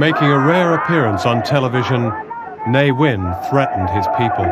Making a rare appearance on television, Ne Win threatened his people.